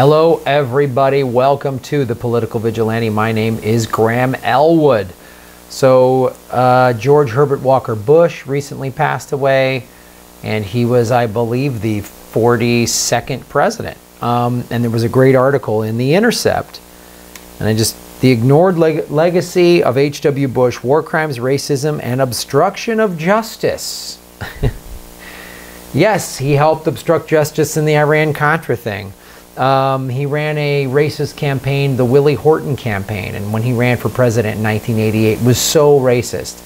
Hello, everybody. Welcome to the Political Vigilante. My name is Graham Elwood. So, uh, George Herbert Walker Bush recently passed away, and he was, I believe, the 42nd president. Um, and there was a great article in The Intercept, and I just the ignored leg legacy of H.W. Bush, war crimes, racism, and obstruction of justice. yes, he helped obstruct justice in the Iran Contra thing. Um, he ran a racist campaign, the Willie Horton campaign, and when he ran for president in 1988, was so racist.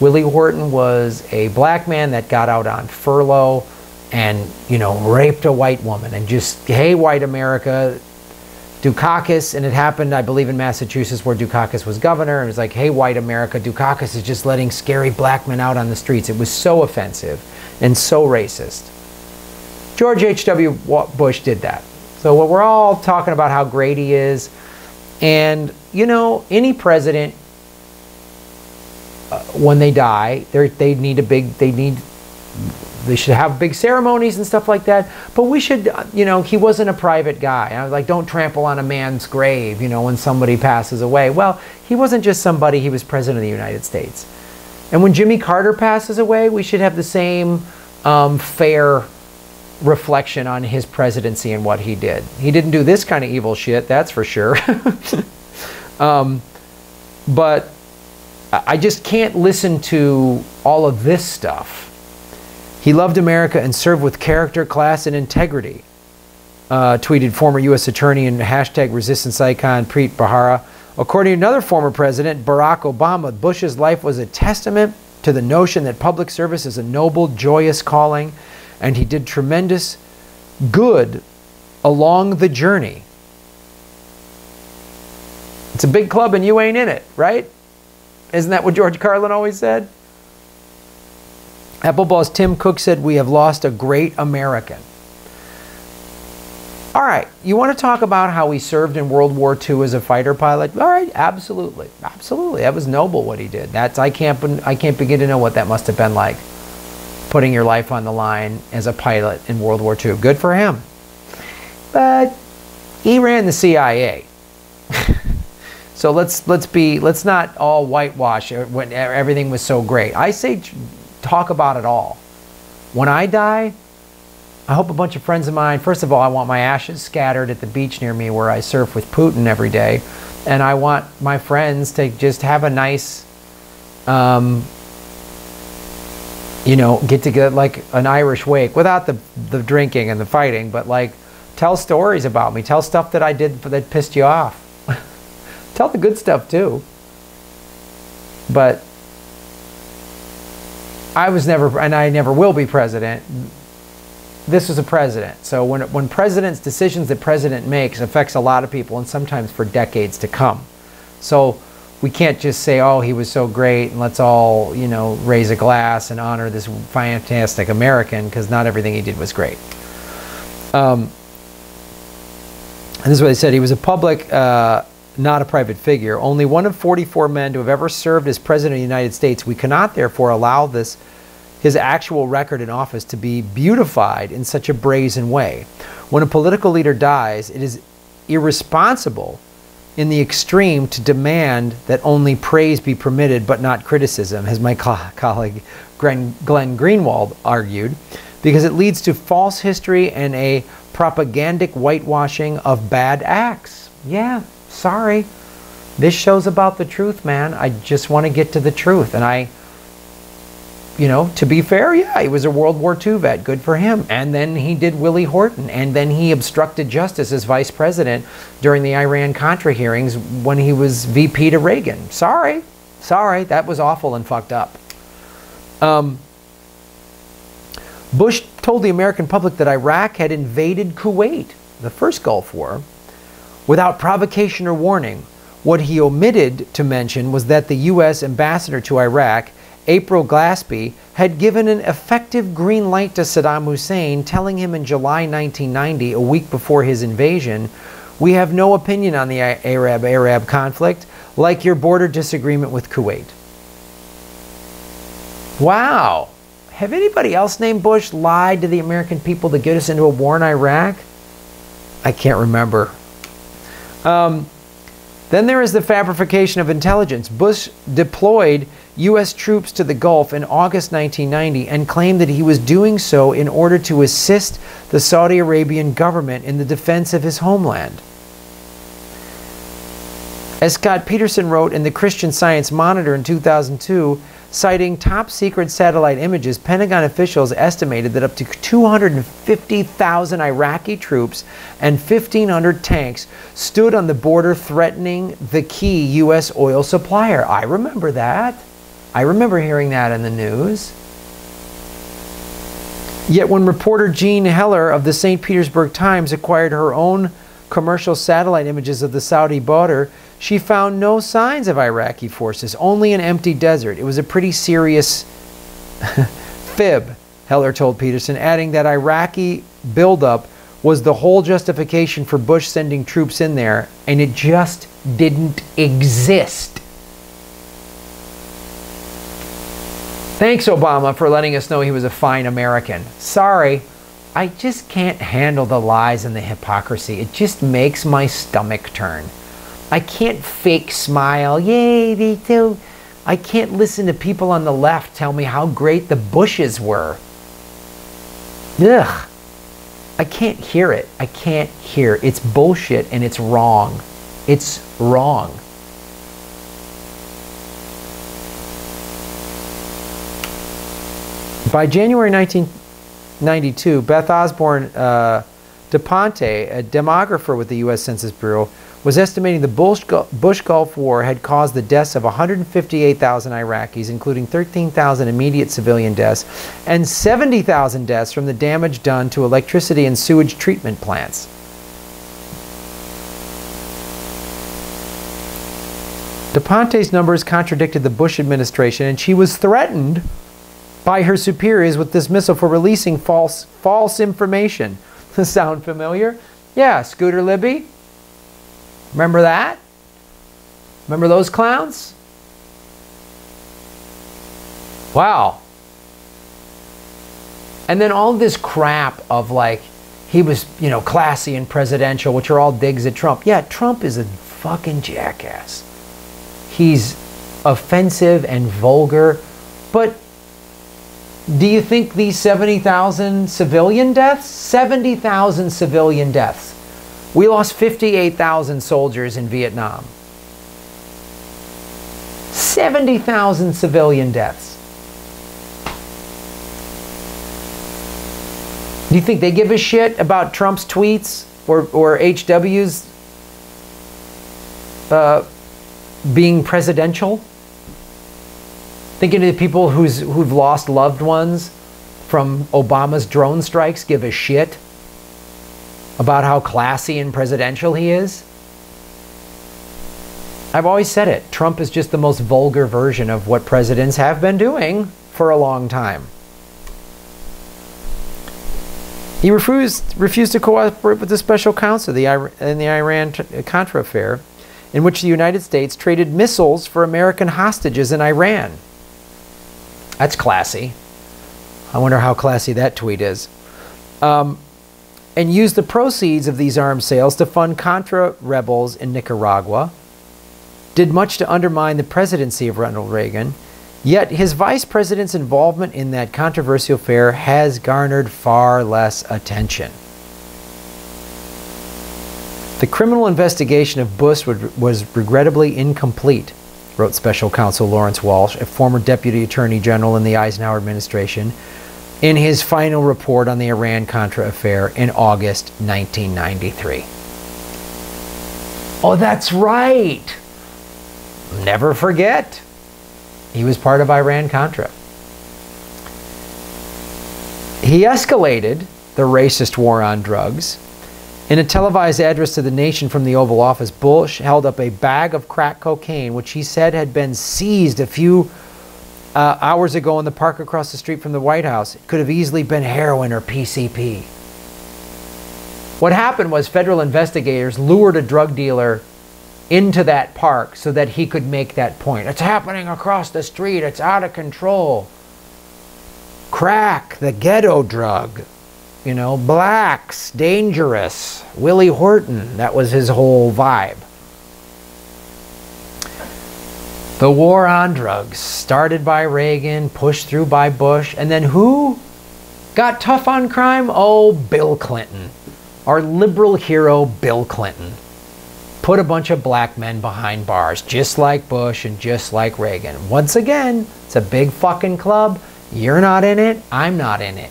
Willie Horton was a black man that got out on furlough and, you know, raped a white woman and just, hey, white America, Dukakis, and it happened, I believe, in Massachusetts where Dukakis was governor. And it was like, hey, white America, Dukakis is just letting scary black men out on the streets. It was so offensive and so racist. George H.W. Bush did that. So what we're all talking about how great he is. And, you know, any president, uh, when they die, they need a big, they need, they should have big ceremonies and stuff like that. But we should, you know, he wasn't a private guy. I was like, don't trample on a man's grave, you know, when somebody passes away. Well, he wasn't just somebody, he was president of the United States. And when Jimmy Carter passes away, we should have the same um, fair reflection on his presidency and what he did. He didn't do this kind of evil shit, that's for sure. um, but I just can't listen to all of this stuff. He loved America and served with character, class, and integrity. Uh, tweeted former U.S. Attorney and hashtag resistance icon Preet Bharara. According to another former president, Barack Obama, Bush's life was a testament to the notion that public service is a noble, joyous calling and he did tremendous good along the journey. It's a big club and you ain't in it, right? Isn't that what George Carlin always said? Apple boss Tim Cook said, We have lost a great American. All right, you want to talk about how he served in World War II as a fighter pilot? All right, absolutely, absolutely. That was noble what he did. That's I can't I can't begin to know what that must have been like putting your life on the line as a pilot in World War II. Good for him. But he ran the CIA. so let's let's be let's not all whitewash when everything was so great. I say talk about it all. When I die, I hope a bunch of friends of mine, first of all, I want my ashes scattered at the beach near me where I surf with Putin every day. And I want my friends to just have a nice um, you know, get together like an Irish wake without the, the drinking and the fighting, but like tell stories about me. Tell stuff that I did that pissed you off. tell the good stuff too. But I was never, and I never will be president. This was a president. So when, when president's decisions that president makes affects a lot of people and sometimes for decades to come. So we can't just say, oh, he was so great, and let's all, you know, raise a glass and honor this fantastic American, because not everything he did was great. Um, and this is what they said. He was a public, uh, not a private figure. Only one of 44 men to have ever served as President of the United States. We cannot, therefore, allow this his actual record in office to be beautified in such a brazen way. When a political leader dies, it is irresponsible in the extreme to demand that only praise be permitted but not criticism, as my co colleague Glenn, Glenn Greenwald argued, because it leads to false history and a propagandic whitewashing of bad acts. Yeah, sorry. This show's about the truth, man. I just want to get to the truth. And I you know, to be fair, yeah, he was a World War II vet. Good for him. And then he did Willie Horton. And then he obstructed justice as vice president during the Iran Contra hearings when he was VP to Reagan. Sorry. Sorry. That was awful and fucked up. Um, Bush told the American public that Iraq had invaded Kuwait, the first Gulf War, without provocation or warning. What he omitted to mention was that the U.S. ambassador to Iraq April Glaspie had given an effective green light to Saddam Hussein, telling him in July 1990, a week before his invasion, We have no opinion on the Arab Arab conflict, like your border disagreement with Kuwait. Wow. Have anybody else named Bush lied to the American people to get us into a war in Iraq? I can't remember. Um, then there is the fabrication of intelligence. Bush deployed U.S. troops to the Gulf in August 1990 and claimed that he was doing so in order to assist the Saudi Arabian government in the defense of his homeland. As Scott Peterson wrote in the Christian Science Monitor in 2002, citing top secret satellite images, Pentagon officials estimated that up to 250,000 Iraqi troops and 1,500 tanks stood on the border threatening the key U.S. oil supplier. I remember that. I remember hearing that in the news. Yet when reporter Jean Heller of the St. Petersburg Times acquired her own commercial satellite images of the Saudi border, she found no signs of Iraqi forces, only an empty desert. It was a pretty serious fib, Heller told Peterson, adding that Iraqi buildup was the whole justification for Bush sending troops in there, and it just didn't exist. Thanks, Obama, for letting us know he was a fine American. Sorry, I just can't handle the lies and the hypocrisy. It just makes my stomach turn. I can't fake smile. Yay, me too. I can't listen to people on the left tell me how great the Bushes were. Ugh. I can't hear it. I can't hear. It's bullshit and it's wrong. It's wrong. By January 1992, Beth Osborne uh, Daponte, a demographer with the U.S. Census Bureau, was estimating the Bush, Bush Gulf War had caused the deaths of 158,000 Iraqis, including 13,000 immediate civilian deaths and 70,000 deaths from the damage done to electricity and sewage treatment plants. Daponte's numbers contradicted the Bush administration, and she was threatened by her superiors with dismissal for releasing false, false information. Sound familiar? Yeah, Scooter Libby, Remember that? Remember those clowns? Wow. And then all this crap of like, he was, you know, classy and presidential, which are all digs at Trump. Yeah, Trump is a fucking jackass. He's offensive and vulgar. But do you think these 70,000 civilian deaths? 70,000 civilian deaths. We lost 58,000 soldiers in Vietnam. 70,000 civilian deaths. Do you think they give a shit about Trump's tweets or, or HW's uh, being presidential? Thinking of the people who's, who've lost loved ones from Obama's drone strikes give a shit? about how classy and presidential he is? I've always said it. Trump is just the most vulgar version of what presidents have been doing for a long time. He refused, refused to cooperate with the special counsel in the Iran Contra affair, in which the United States traded missiles for American hostages in Iran. That's classy. I wonder how classy that tweet is. Um, and used the proceeds of these arms sales to fund Contra rebels in Nicaragua, did much to undermine the presidency of Ronald Reagan, yet his vice president's involvement in that controversial affair has garnered far less attention. The criminal investigation of Bush was regrettably incomplete, wrote Special Counsel Lawrence Walsh, a former Deputy Attorney General in the Eisenhower administration, in his final report on the Iran Contra affair in August 1993. Oh, that's right. Never forget. He was part of Iran Contra. He escalated the racist war on drugs. In a televised address to the nation from the Oval Office, Bush held up a bag of crack cocaine, which he said had been seized a few uh, hours ago in the park across the street from the White House. It could have easily been heroin or PCP. What happened was federal investigators lured a drug dealer into that park so that he could make that point. It's happening across the street. It's out of control. Crack, the ghetto drug. You know, blacks, dangerous. Willie Horton, that was his whole vibe. The war on drugs, started by Reagan, pushed through by Bush, and then who got tough on crime? Oh, Bill Clinton. Our liberal hero, Bill Clinton. Put a bunch of black men behind bars, just like Bush and just like Reagan. Once again, it's a big fucking club. You're not in it, I'm not in it.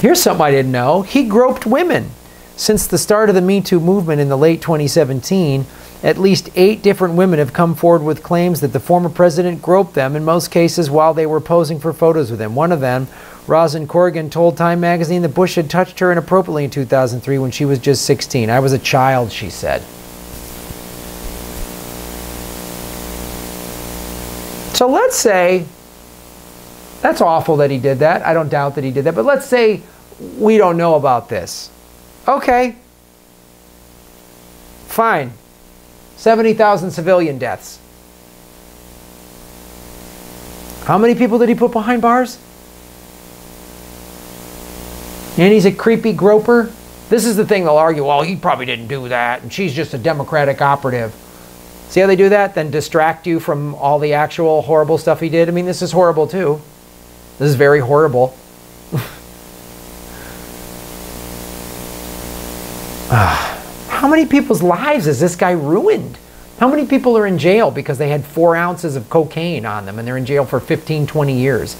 Here's something I didn't know. He groped women. Since the start of the Me Too movement in the late 2017, at least eight different women have come forward with claims that the former president groped them, in most cases while they were posing for photos with him. One of them, Roslyn Corrigan, told Time magazine that Bush had touched her inappropriately in 2003 when she was just 16. I was a child, she said. So let's say, that's awful that he did that. I don't doubt that he did that. But let's say we don't know about this. Okay. Fine. 70,000 civilian deaths. How many people did he put behind bars? And he's a creepy groper. This is the thing they'll argue, well, he probably didn't do that, and she's just a Democratic operative. See how they do that? Then distract you from all the actual horrible stuff he did. I mean, this is horrible too. This is very horrible. How many people's lives has this guy ruined? How many people are in jail because they had four ounces of cocaine on them and they're in jail for 15, 20 years?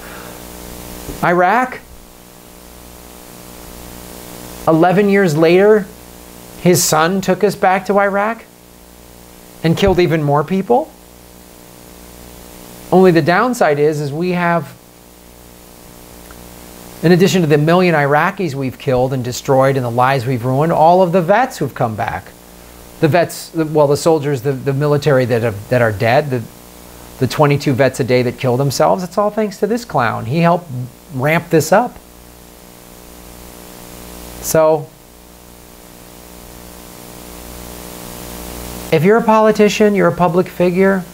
Iraq? 11 years later, his son took us back to Iraq and killed even more people? Only the downside is, is we have in addition to the million Iraqis we've killed and destroyed and the lives we've ruined, all of the vets who've come back. The vets, well, the soldiers, the, the military that, have, that are dead, the, the 22 vets a day that kill themselves, it's all thanks to this clown. He helped ramp this up. So, if you're a politician, you're a public figure,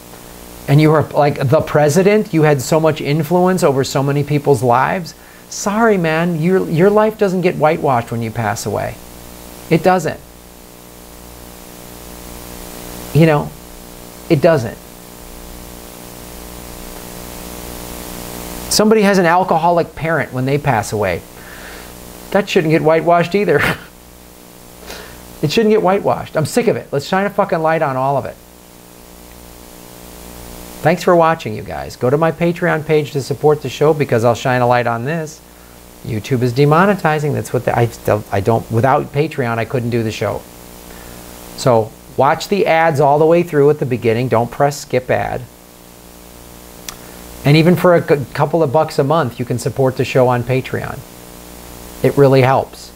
and you are like the president, you had so much influence over so many people's lives, Sorry, man, your, your life doesn't get whitewashed when you pass away. It doesn't. You know, it doesn't. Somebody has an alcoholic parent when they pass away. That shouldn't get whitewashed either. it shouldn't get whitewashed. I'm sick of it. Let's shine a fucking light on all of it. Thanks for watching, you guys. Go to my Patreon page to support the show because I'll shine a light on this. YouTube is demonetizing. That's what the, I still I don't without Patreon I couldn't do the show. So watch the ads all the way through at the beginning. Don't press skip ad. And even for a couple of bucks a month, you can support the show on Patreon. It really helps.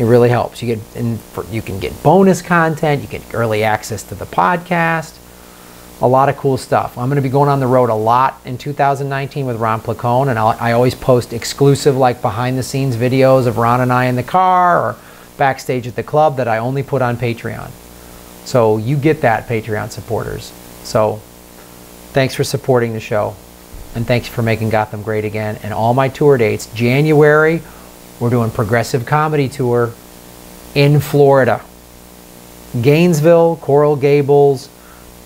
It really helps. You get in, you can get bonus content. You get early access to the podcast a lot of cool stuff. I'm going to be going on the road a lot in 2019 with Ron Placone, and I'll, i always post exclusive, like behind the scenes videos of Ron and I in the car or backstage at the club that I only put on Patreon. So you get that, Patreon supporters. So thanks for supporting the show, and thanks for making Gotham great again. And all my tour dates January, we're doing Progressive Comedy Tour in Florida. Gainesville, Coral Gables,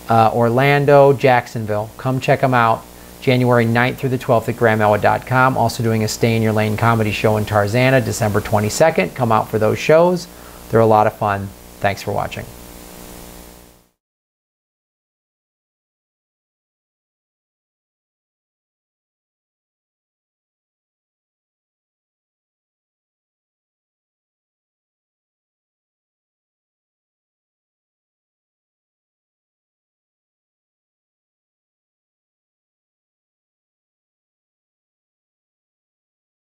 uh, Orlando, Jacksonville. Come check them out. January 9th through the 12th at grahamelwood.com. Also doing a Stay in Your Lane comedy show in Tarzana, December 22nd. Come out for those shows. They're a lot of fun. Thanks for watching.